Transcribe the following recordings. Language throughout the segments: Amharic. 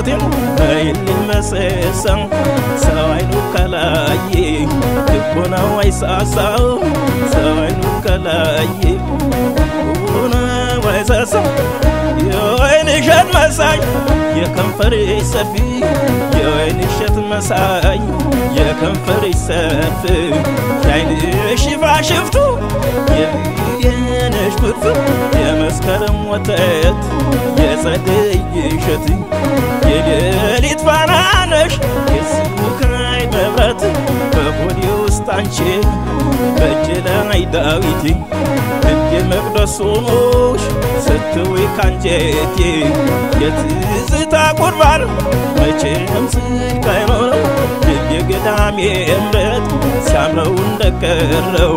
ነይልኝ ናፍቆቴ ነይልኝ መሰሳም ሰው አይኑ ከላየ ልቦናው አይሳሳው ሰው አይኑ ከላየ ልቦናው አይሳሳው የወይን እሸት መሳይ የከንፈር ሰፊ የወይን እሸት መሳይ የከንፈር ሰፊ የአይንሽ ሽፋሽፍቱ የነሽ ብርቱ የመስከረም ወተት የጸደይ እሸት የሌሊት ፋና ነሽ የስካይ መብራት በሆዴ ውስጥ አንቺ በእጅ ላይ እንደ መቅደስ ሆኖሽ ስትውይ ካንጀቴ የትዝታ ቁርባን መቼም ስልክ አይኖረው ልቤ ገዳሜ እምረት ሲያምረው እንደቀረው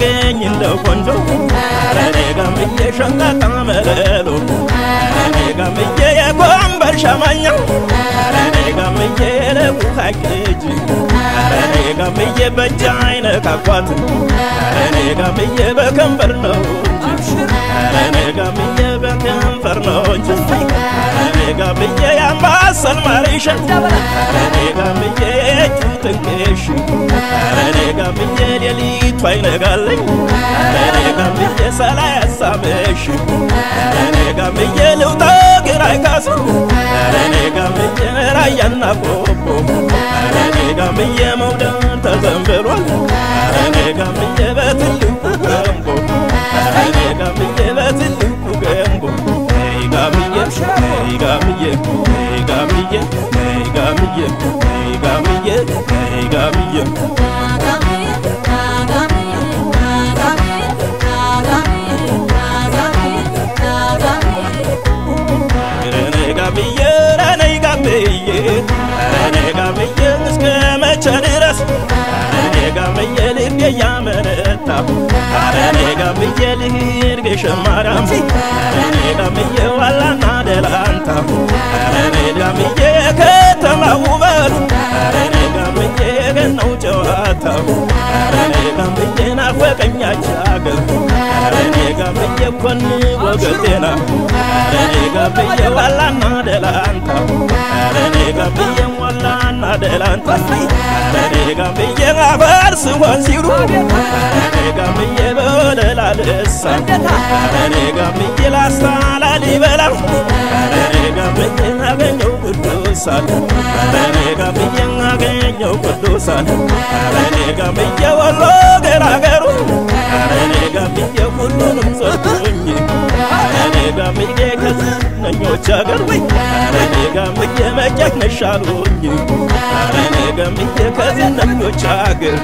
ge nhìn đâu còn dấu ra để ga mình chơi sang ga căng mà để đồ ra để ga mình chơi quan bắn sa mà nhau ra để ga mình chơi để vũ khai kê chứ ra để ga mình chơi bên trái nữa cả quan ra để ga mình chơi bên cam phần nô ra để ga mình chơi bên cam phần nô ra để ga mình chơi em ba sân mà đi sang ra để ga mình chơi chúng từng kê sự ra để ga mình chơi đi ሌሊቱ አይነጋለኝ ረኔ ጋምዬ ሰላ ያሳመሽ ረኔ ጋምዬ ልውጣ ግራ አይካስ ረኔ ጋምዬ ራያና ቆቦ ረኔ ጋምዬ መውደድ ተዘንብሏል ረኔ ጋምዬ በትልቁ ገንቦ ረኔ ጋምዬ በትልቁ ገንቦ ነይ ጋምዬ ነይ ጋምዬ ነይ ጋምዬ ነይ ጋምዬ ነይ ጋምዬ ነይ ጋምዬ መቼ ድረስ ረኔ ጋምዬ ልቤ ያመነታ ረኔ ጋምዬ ልሂድ ግሸን ማርያም ጋምዬ ዋላና ደላንታ ረኔ ጋምዬ ከተማ ውበት ረኔ ጋምዬ ገነው ጨዋታ ረኔ ጋምዬ ናፈቀኛች አገር ረኔ ጋምዬ ኮን ወገቴና ረኔ ጋምዬ ዋላና ደላንታ adelan pasai adere gambye ngabar suwan siru adere gambye bolala desa adere gambye lasta la libela adere gambye ngabenyo kudusan adere gambye ngabenyo kudusan adere gambye wallo ከዝነኞች አገር ረኔ ጋምዬ መጨክ ነሻሉኝ ረኔ ጋምዬ ከዝነኞች አገር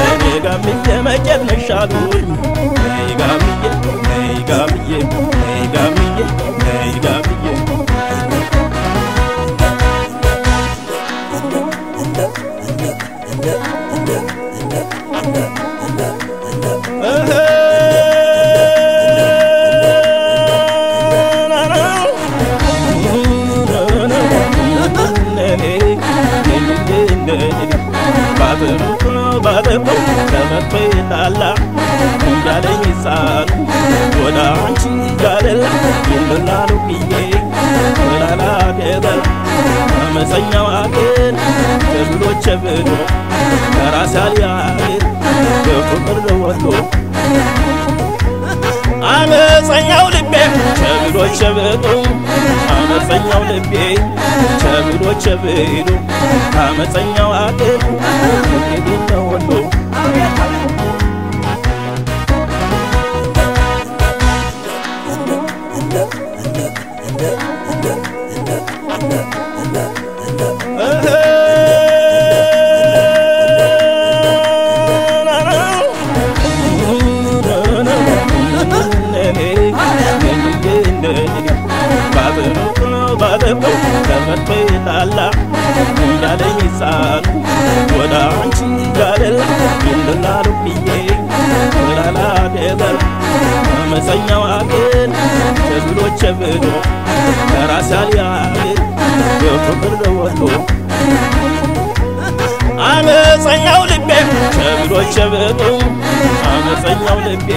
ረኔ ጋምዬ መጨክ ነሻሉኝ ነይ ጋምዬ ነይ ጋምዬ ነይ ጋምዬ ነይ ጋምዬ ይላላ እንዳለኝ ሕፃኑ ወደ አንቺ ጋለላ ይልላሉ ብዬ ወላላ ገበላ አመፀኛው አገር ተብሎች ብሎ ከራስ ያልያገር በፍቅር ወሎ አመፀኛው ልቤ ቸብሎ ቸብሎ አመፀኛው ልቤ ቸብሎ ቸብሎ አመፀኛው አገር ፍቅር ወሎ ባጠብቀው ተፈቶ የጣላ እንዳለኝ ሕፃን ወደ አንቺ ጋለል ይልላሉ ብዬ ወላላ ደበር አመፀኛዋ ግን ተብሎ ያገር በፍቅር ደወሎ አመፀኛው ልቤ ቸብሎ ቸብሎ አመፀኛው ልቤ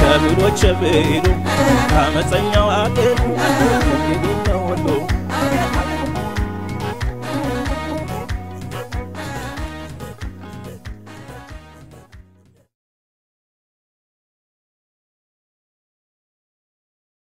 ቸብሎ ቸብሎ አመፀኛው አገር